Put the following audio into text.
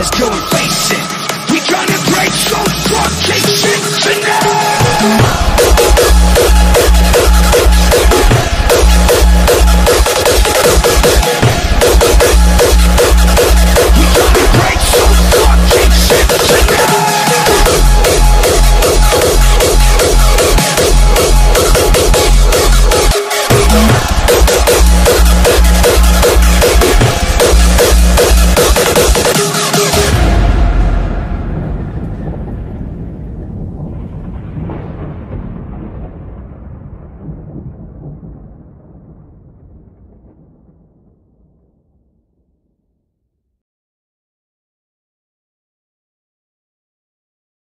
Let's go and face it.